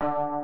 you